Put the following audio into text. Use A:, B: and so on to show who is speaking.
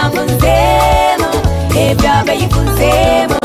A: avanzemos e piove e bei.